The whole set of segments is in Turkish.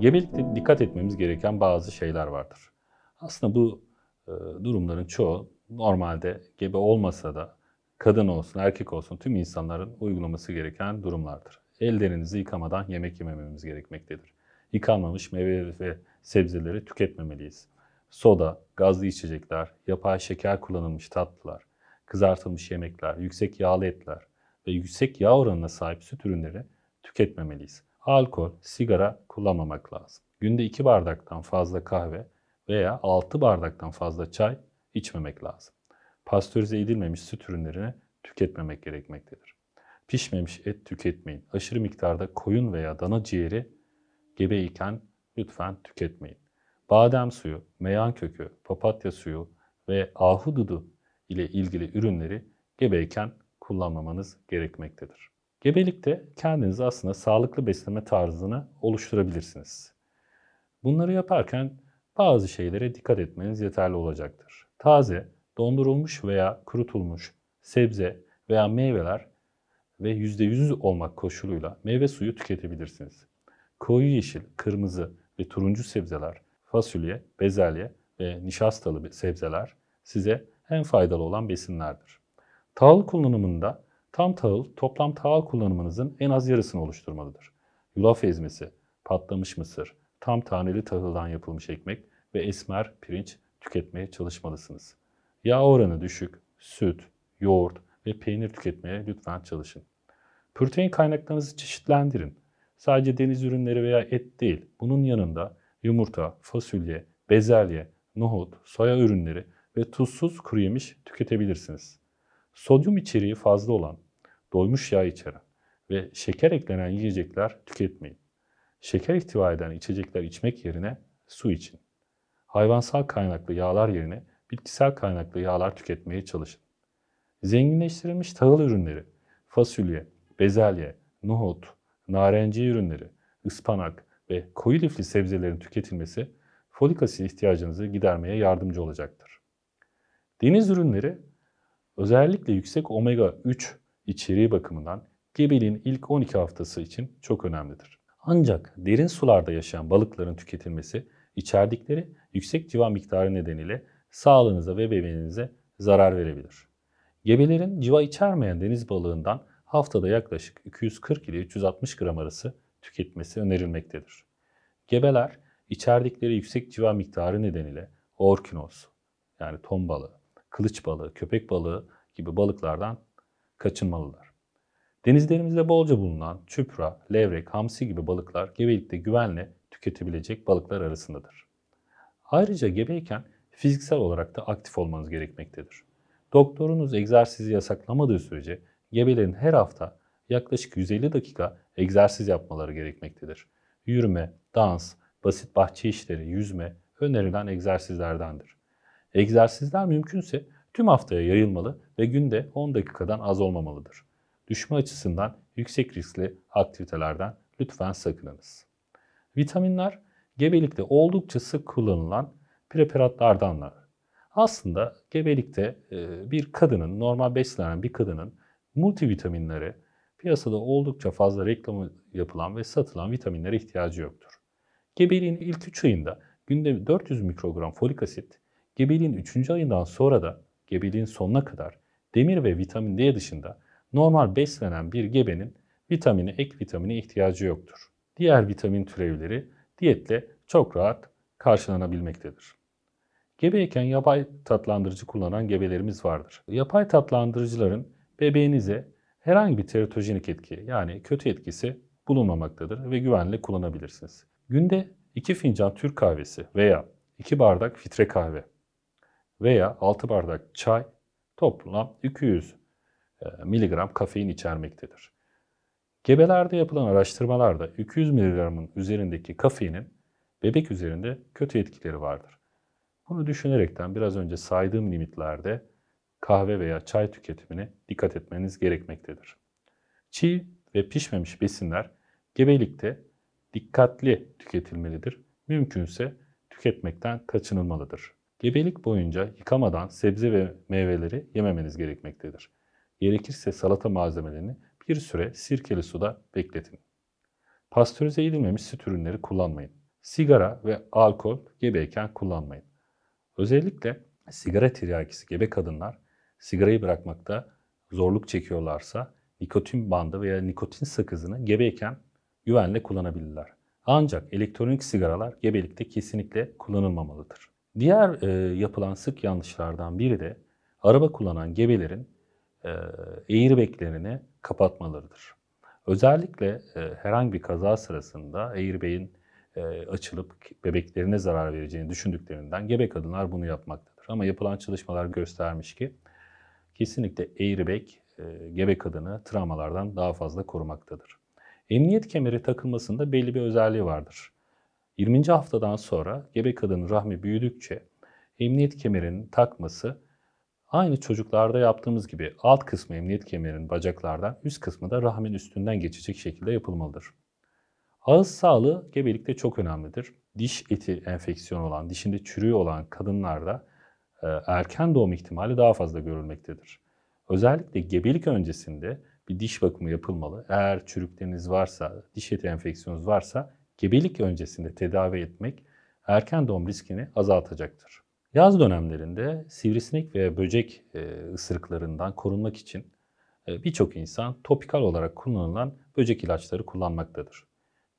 Gebelikte dikkat etmemiz gereken bazı şeyler vardır. Aslında bu e, durumların çoğu normalde gebe olmasa da kadın olsun, erkek olsun tüm insanların uygulaması gereken durumlardır. Ellerinizi yıkamadan yemek yemememiz gerekmektedir. Yıkanmamış meyve ve sebzeleri tüketmemeliyiz. Soda, gazlı içecekler, yapay şeker kullanılmış tatlılar, kızartılmış yemekler, yüksek yağlı etler ve yüksek yağ oranına sahip süt ürünleri tüketmemeliyiz. Alkol, sigara kullanmamak lazım. Günde 2 bardaktan fazla kahve veya 6 bardaktan fazla çay içmemek lazım. Pastörize edilmemiş süt ürünlerini tüketmemek gerekmektedir. Pişmemiş et tüketmeyin. Aşırı miktarda koyun veya dana ciğeri gebeyken lütfen tüketmeyin. Badem suyu, meyan kökü, papatya suyu ve ahududu ile ilgili ürünleri gebeyken kullanmamanız gerekmektedir. Gebelikte kendiniz aslında sağlıklı besleme tarzını oluşturabilirsiniz. Bunları yaparken bazı şeylere dikkat etmeniz yeterli olacaktır. Taze, dondurulmuş veya kurutulmuş sebze veya meyveler ve %100 olmak koşuluyla meyve suyu tüketebilirsiniz. Koyu yeşil, kırmızı ve turuncu sebzeler, fasulye, bezelye ve nişastalı sebzeler size en faydalı olan besinlerdir. Tahıl kullanımında tam tahıl toplam tahıl kullanımınızın en az yarısını oluşturmalıdır. Yulaf ezmesi, patlamış mısır, tam taneli tahıldan yapılmış ekmek ve esmer pirinç tüketmeye çalışmalısınız. Yağ oranı düşük, süt, yoğurt ve peynir tüketmeye lütfen çalışın. Protein kaynaklarınızı çeşitlendirin. Sadece deniz ürünleri veya et değil, bunun yanında yumurta, fasulye, bezelye, nohut, soya ürünleri ve tuzsuz kuru yemiş tüketebilirsiniz. Sodyum içeriği fazla olan, doymuş yağ içeren ve şeker eklenen yiyecekler tüketmeyin. Şeker ihtiva eden içecekler içmek yerine su için. Hayvansal kaynaklı yağlar yerine bitkisel kaynaklı yağlar tüketmeye çalışın. Zenginleştirilmiş tahıl ürünleri, fasulye, bezelye, nohut, narenciye ürünleri, ıspanak ve koyu lifli sebzelerin tüketilmesi folik asit ihtiyacınızı gidermeye yardımcı olacaktır. Deniz ürünleri özellikle yüksek omega 3 içeriği bakımından gebeliğin ilk 12 haftası için çok önemlidir. Ancak derin sularda yaşayan balıkların tüketilmesi içerdikleri yüksek civa miktarı nedeniyle sağlığınıza ve bebeğinize zarar verebilir. Gebelerin civa içermeyen deniz balığından haftada yaklaşık 240 ile 360 gram arası tüketmesi önerilmektedir. Gebeler içerdikleri yüksek civa miktarı nedeniyle orkinos yani ton balığı, kılıç balığı, köpek balığı gibi balıklardan kaçınmalılar. Denizlerimizde bolca bulunan çupra, levrek, hamsi gibi balıklar gebelikte güvenle tüketebilecek balıklar arasındadır. Ayrıca gebeyken fiziksel olarak da aktif olmanız gerekmektedir. Doktorunuz egzersizi yasaklamadığı sürece gebelerin her hafta yaklaşık 150 dakika egzersiz yapmaları gerekmektedir. Yürüme, dans, basit bahçe işleri, yüzme önerilen egzersizlerdendir. Egzersizler mümkünse tüm haftaya yayılmalı ve günde 10 dakikadan az olmamalıdır. Düşme açısından yüksek riskli aktivitelerden lütfen sakınınız. Vitaminler gebelikte oldukça sık kullanılan preparatlardanlar. Aslında gebelikte e, bir kadının, normal beslenen bir kadının multivitaminlere, piyasada oldukça fazla reklamı yapılan ve satılan vitaminlere ihtiyacı yoktur. Gebeliğin ilk 3 ayında günde 400 mikrogram folik asit, gebeliğin 3. ayından sonra da gebeliğin sonuna kadar demir ve vitamin D dışında normal beslenen bir gebenin vitamini, ek vitamine ihtiyacı yoktur. Diğer vitamin türevleri diyetle çok rahat karşılanabilmektedir. Gebeyken yapay tatlandırıcı kullanan gebelerimiz vardır. Yapay tatlandırıcıların bebeğinize herhangi bir teratojenik etki yani kötü etkisi bulunmamaktadır ve güvenle kullanabilirsiniz. Günde 2 fincan Türk kahvesi veya 2 bardak filtre kahve veya 6 bardak çay toplam 200 e, miligram kafein içermektedir. Gebelerde yapılan araştırmalarda 200 miligramın üzerindeki kafeinin bebek üzerinde kötü etkileri vardır. Bunu düşünerekten biraz önce saydığım limitlerde kahve veya çay tüketimine dikkat etmeniz gerekmektedir. Çiğ ve pişmemiş besinler gebelikte dikkatli tüketilmelidir. Mümkünse tüketmekten kaçınılmalıdır. Gebelik boyunca yıkamadan sebze ve meyveleri yememeniz gerekmektedir. Gerekirse salata malzemelerini bir süre sirkeli suda bekletin. Pastörize edilmemiş süt ürünleri kullanmayın. Sigara ve alkol gebeyken kullanmayın. Özellikle sigara tiryakisi gebe kadınlar sigarayı bırakmakta zorluk çekiyorlarsa nikotin bandı veya nikotin sakızını gebeyken güvenle kullanabilirler. Ancak elektronik sigaralar gebelikte kesinlikle kullanılmamalıdır. Diğer e, yapılan sık yanlışlardan biri de araba kullanan gebelerin e, airbaglerini kapatmalarıdır. Özellikle e, herhangi bir kaza sırasında airbag'in e, açılıp bebeklerine zarar vereceğini düşündüklerinden gebe kadınlar bunu yapmaktadır. Ama yapılan çalışmalar göstermiş ki kesinlikle airbag e, gebe kadını travmalardan daha fazla korumaktadır. Emniyet kemeri takılmasında belli bir özelliği vardır. 20. haftadan sonra gebe kadının rahmi büyüdükçe emniyet kemerinin takması aynı çocuklarda yaptığımız gibi alt kısmı emniyet kemerinin bacaklardan, üst kısmı da rahmin üstünden geçecek şekilde yapılmalıdır. Ağız sağlığı gebelikte çok önemlidir. Diş eti enfeksiyon olan, dişinde çürüğü olan kadınlarda e, erken doğum ihtimali daha fazla görülmektedir. Özellikle gebelik öncesinde bir diş bakımı yapılmalı. Eğer çürükleriniz varsa, diş eti enfeksiyonunuz varsa gebelik öncesinde tedavi etmek erken doğum riskini azaltacaktır. Yaz dönemlerinde sivrisinek veya böcek e, ısırıklarından korunmak için e, birçok insan topikal olarak kullanılan böcek ilaçları kullanmaktadır.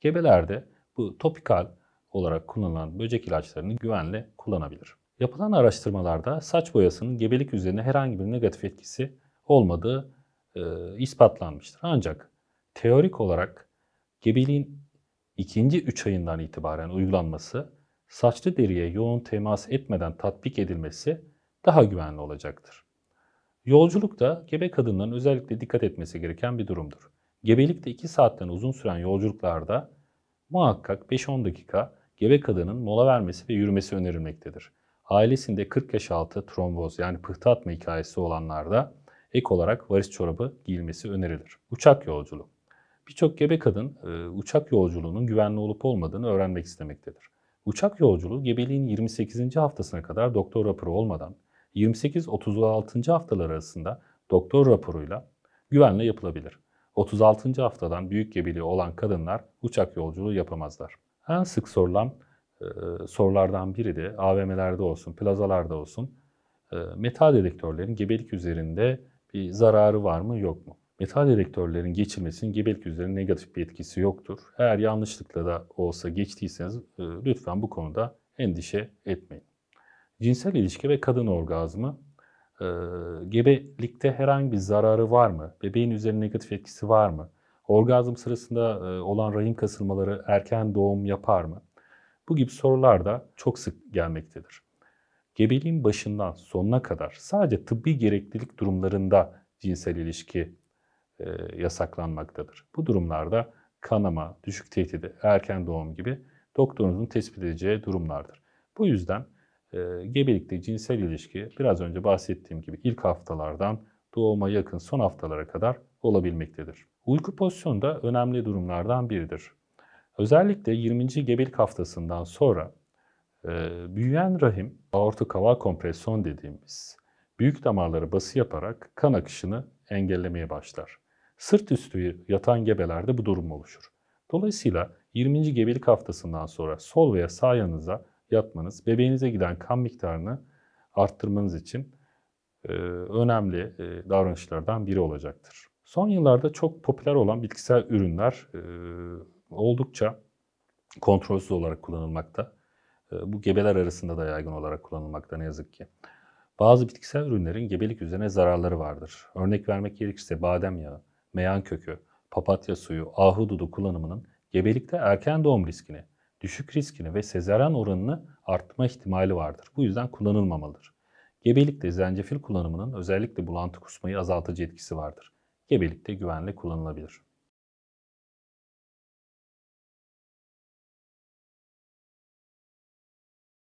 Gebelerde bu topikal olarak kullanılan böcek ilaçlarını güvenle kullanabilir. Yapılan araştırmalarda saç boyasının gebelik üzerine herhangi bir negatif etkisi olmadığı e, ispatlanmıştır. Ancak teorik olarak gebeliğin ikinci 3 ayından itibaren uygulanması, saçlı deriye yoğun temas etmeden tatbik edilmesi daha güvenli olacaktır. Yolculuk da gebe kadınların özellikle dikkat etmesi gereken bir durumdur. Gebelikte 2 saatten uzun süren yolculuklarda muhakkak 5-10 dakika gebe kadının mola vermesi ve yürümesi önerilmektedir. Ailesinde 40 yaş altı tromboz yani pıhtı atma hikayesi olanlarda ek olarak varis çorabı giyilmesi önerilir. Uçak yolculuğu. Birçok gebe kadın e, uçak yolculuğunun güvenli olup olmadığını öğrenmek istemektedir. Uçak yolculuğu gebeliğin 28. haftasına kadar doktor raporu olmadan 28-36. haftalar arasında doktor raporuyla güvenle yapılabilir. 36. haftadan büyük gebeliği olan kadınlar uçak yolculuğu yapamazlar. En sık sorulan e, sorulardan biri de AVM'lerde olsun, plazalarda olsun e, metal dedektörlerin gebelik üzerinde bir zararı var mı yok mu? Metal dedektörlerin geçilmesinin gebelik üzerinde negatif bir etkisi yoktur. Eğer yanlışlıkla da olsa geçtiyseniz e, lütfen bu konuda endişe etmeyin. Cinsel ilişki ve kadın orgazmı e, gebelikte herhangi bir zararı var mı? Bebeğin üzerinde negatif etkisi var mı? Orgazm sırasında e, olan rahim kasılmaları erken doğum yapar mı? Bu gibi sorular da çok sık gelmektedir. Gebeliğin başından sonuna kadar sadece tıbbi gereklilik durumlarında cinsel ilişki yasaklanmaktadır. Bu durumlarda kanama, düşük tehdidi, erken doğum gibi doktorunuzun tespit edeceği durumlardır. Bu yüzden e, gebelikte cinsel ilişki biraz önce bahsettiğim gibi ilk haftalardan doğuma yakın son haftalara kadar olabilmektedir. Uyku pozisyonu da önemli durumlardan biridir. Özellikle 20. gebelik haftasından sonra e, büyüyen rahim aorta kaval kompresyon dediğimiz büyük damarları bası yaparak kan akışını engellemeye başlar. Sırt üstü yatan gebelerde bu durum oluşur. Dolayısıyla 20. gebelik haftasından sonra sol veya sağ yanınıza yatmanız bebeğinize giden kan miktarını arttırmanız için e, önemli e, davranışlardan biri olacaktır. Son yıllarda çok popüler olan bitkisel ürünler e, oldukça kontrolsüz olarak kullanılmakta. E, bu gebeler arasında da yaygın olarak kullanılmakta ne yazık ki. Bazı bitkisel ürünlerin gebelik üzerine zararları vardır. Örnek vermek gerekirse badem yağı, meyan kökü, papatya suyu, ahududu kullanımının gebelikte erken doğum riskini, düşük riskini ve sezaryen oranını artma ihtimali vardır. Bu yüzden kullanılmamalıdır. Gebelikte zencefil kullanımının özellikle bulantı kusmayı azaltıcı etkisi vardır. Gebelikte güvenle kullanılabilir.